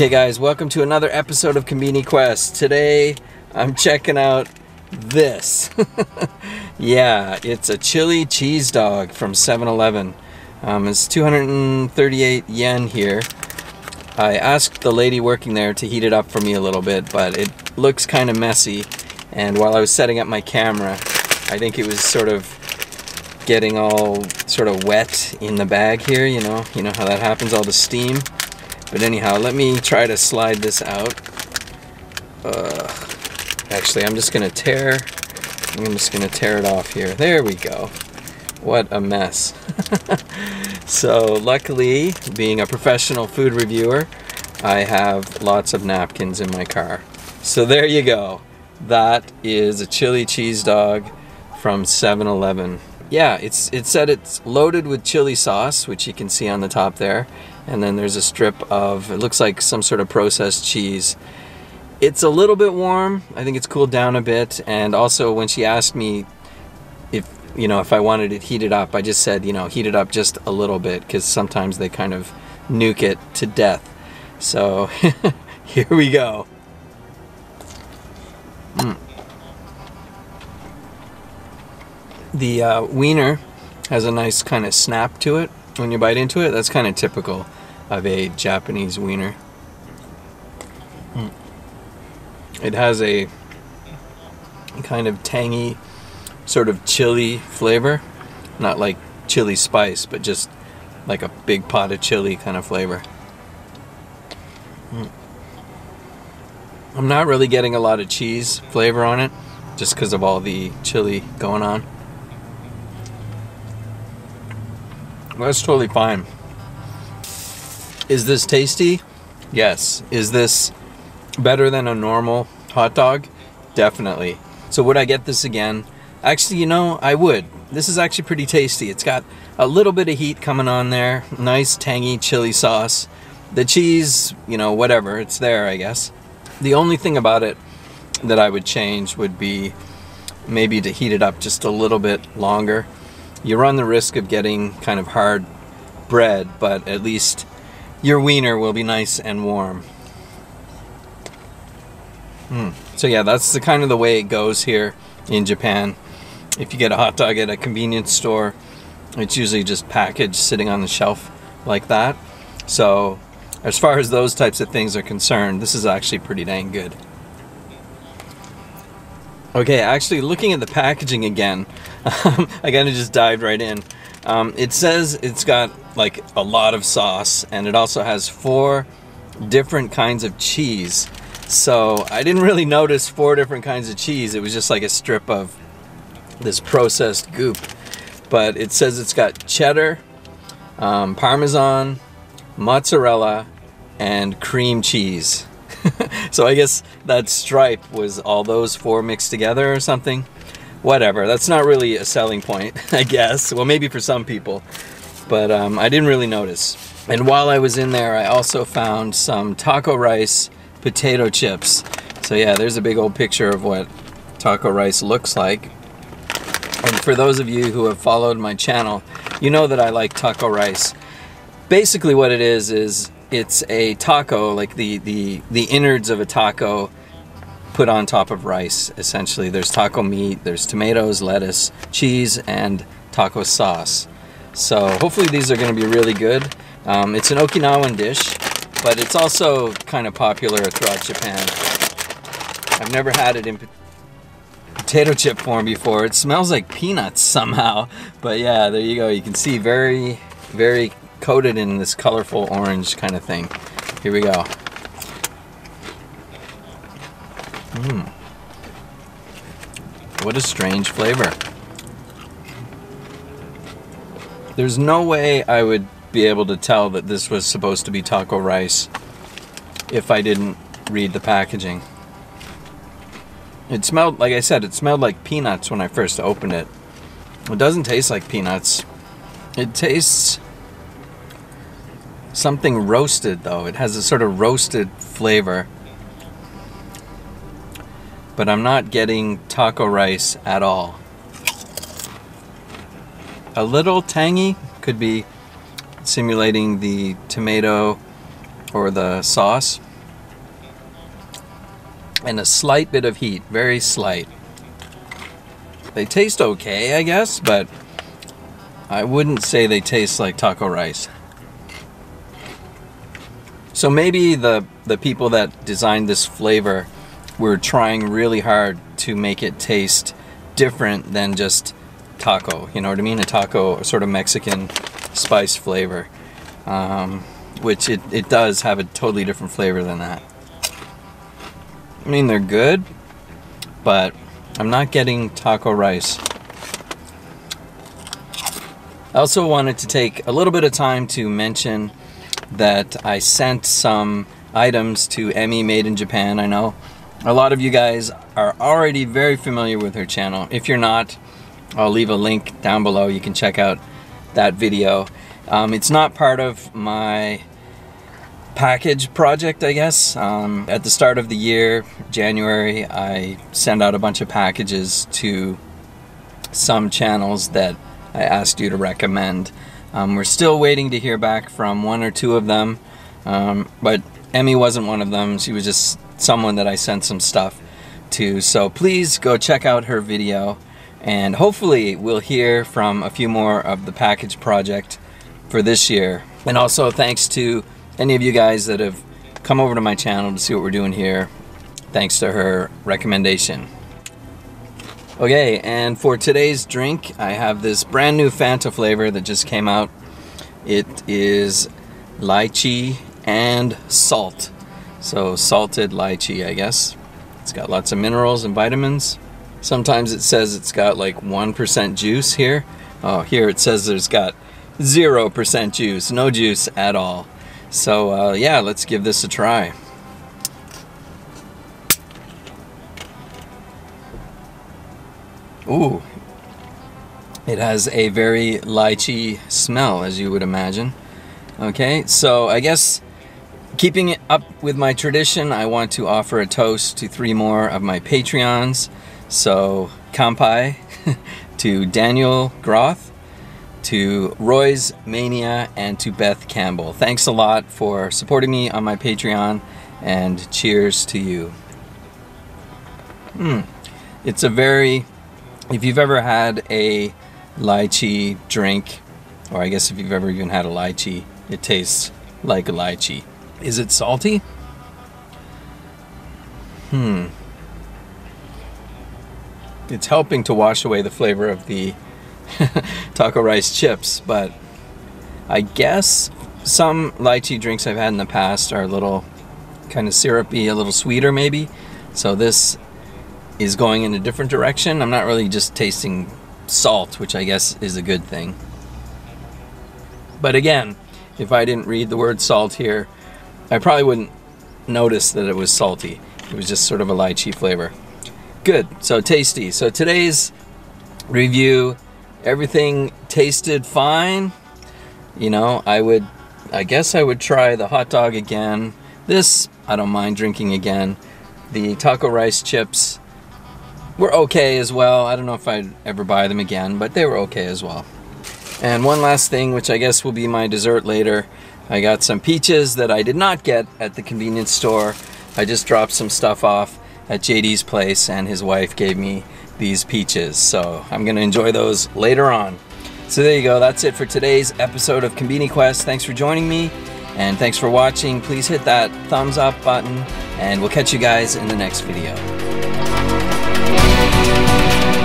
Okay guys, welcome to another episode of Konbini Quest. Today I'm checking out this. yeah, it's a chili cheese dog from 7-Eleven. Um, it's 238 yen here. I asked the lady working there to heat it up for me a little bit, but it looks kind of messy. And while I was setting up my camera, I think it was sort of getting all sort of wet in the bag here, you know, you know how that happens, all the steam. But anyhow, let me try to slide this out. Uh, actually, I'm just gonna tear, I'm just gonna tear it off here. There we go. What a mess. so luckily, being a professional food reviewer, I have lots of napkins in my car. So there you go. That is a chili cheese dog from 7-Eleven. Yeah, it's it said it's loaded with chili sauce, which you can see on the top there. And then there's a strip of, it looks like some sort of processed cheese. It's a little bit warm. I think it's cooled down a bit. And also when she asked me if, you know, if I wanted it heated up, I just said, you know, heat it up just a little bit because sometimes they kind of nuke it to death. So here we go. Mm. The uh, wiener has a nice kind of snap to it when you bite into it. That's kind of typical of a Japanese wiener. Mm. It has a kind of tangy, sort of chili flavor. Not like chili spice, but just like a big pot of chili kind of flavor. Mm. I'm not really getting a lot of cheese flavor on it, just because of all the chili going on. That's totally fine. Is this tasty? Yes. Is this better than a normal hot dog? Definitely. So would I get this again? Actually, you know, I would. This is actually pretty tasty. It's got a little bit of heat coming on there. Nice tangy chili sauce. The cheese, you know, whatever. It's there, I guess. The only thing about it that I would change would be maybe to heat it up just a little bit longer you run the risk of getting kind of hard bread, but at least your wiener will be nice and warm. Mm. So yeah, that's the kind of the way it goes here in Japan. If you get a hot dog at a convenience store, it's usually just packaged sitting on the shelf like that. So as far as those types of things are concerned, this is actually pretty dang good. Okay, actually looking at the packaging again, um, I kind of just dived right in. Um, it says it's got like a lot of sauce and it also has four different kinds of cheese. So I didn't really notice four different kinds of cheese. It was just like a strip of this processed goop. But it says it's got cheddar, um, parmesan, mozzarella, and cream cheese. so I guess that stripe was all those four mixed together or something. Whatever, that's not really a selling point, I guess. Well, maybe for some people, but um, I didn't really notice. And while I was in there, I also found some taco rice potato chips. So yeah, there's a big old picture of what taco rice looks like. And for those of you who have followed my channel, you know that I like taco rice. Basically what it is, is it's a taco, like the, the, the innards of a taco put on top of rice, essentially. There's taco meat, there's tomatoes, lettuce, cheese, and taco sauce. So hopefully these are going to be really good. Um, it's an Okinawan dish, but it's also kind of popular throughout Japan. I've never had it in potato chip form before. It smells like peanuts somehow. But yeah, there you go. You can see very, very coated in this colorful orange kind of thing. Here we go. Mmm. What a strange flavor. There's no way I would be able to tell that this was supposed to be taco rice if I didn't read the packaging. It smelled, like I said, it smelled like peanuts when I first opened it. It doesn't taste like peanuts. It tastes something roasted though. It has a sort of roasted flavor. But I'm not getting taco rice at all. A little tangy could be simulating the tomato or the sauce and a slight bit of heat, very slight. They taste okay, I guess, but I wouldn't say they taste like taco rice. So maybe the the people that designed this flavor were trying really hard to make it taste different than just taco. You know what I mean? A taco, sort of Mexican spice flavor, um, which it, it does have a totally different flavor than that. I mean, they're good, but I'm not getting taco rice. I also wanted to take a little bit of time to mention that I sent some items to Emmy Made in Japan. I know a lot of you guys are already very familiar with her channel. If you're not, I'll leave a link down below. You can check out that video. Um, it's not part of my package project, I guess. Um, at the start of the year, January, I send out a bunch of packages to some channels that I asked you to recommend. Um, we're still waiting to hear back from one or two of them, um, but Emmy wasn't one of them. She was just someone that I sent some stuff to. So please go check out her video and hopefully we'll hear from a few more of the package project for this year. And also thanks to any of you guys that have come over to my channel to see what we're doing here thanks to her recommendation. Okay, and for today's drink, I have this brand new Fanta flavor that just came out. It is lychee and salt. So salted lychee, I guess. It's got lots of minerals and vitamins. Sometimes it says it's got like 1% juice here. Oh, here it says there's got 0% juice, no juice at all. So uh, yeah, let's give this a try. Ooh, it has a very lychee smell, as you would imagine. Okay, so I guess keeping it up with my tradition, I want to offer a toast to three more of my Patreons. So, Kampai, to Daniel Groth, to Roy's Mania, and to Beth Campbell. Thanks a lot for supporting me on my Patreon, and cheers to you. Hmm. It's a very, if you've ever had a lychee drink, or I guess if you've ever even had a lychee, it tastes like a lychee. Is it salty? Hmm it's helping to wash away the flavor of the taco rice chips, but I guess some lychee drinks I've had in the past are a little kind of syrupy, a little sweeter maybe. So this is going in a different direction. I'm not really just tasting salt, which I guess is a good thing. But again, if I didn't read the word salt here, I probably wouldn't notice that it was salty. It was just sort of a lychee flavor. Good, so tasty. So today's review, everything tasted fine. You know, I would, I guess I would try the hot dog again. This, I don't mind drinking again. The taco rice chips were okay as well. I don't know if I'd ever buy them again, but they were okay as well. And one last thing, which I guess will be my dessert later. I got some peaches that I did not get at the convenience store. I just dropped some stuff off at JD's place and his wife gave me these peaches. So I'm gonna enjoy those later on. So there you go, that's it for today's episode of Konbini Quest. Thanks for joining me and thanks for watching. Please hit that thumbs up button and we'll catch you guys in the next video. Música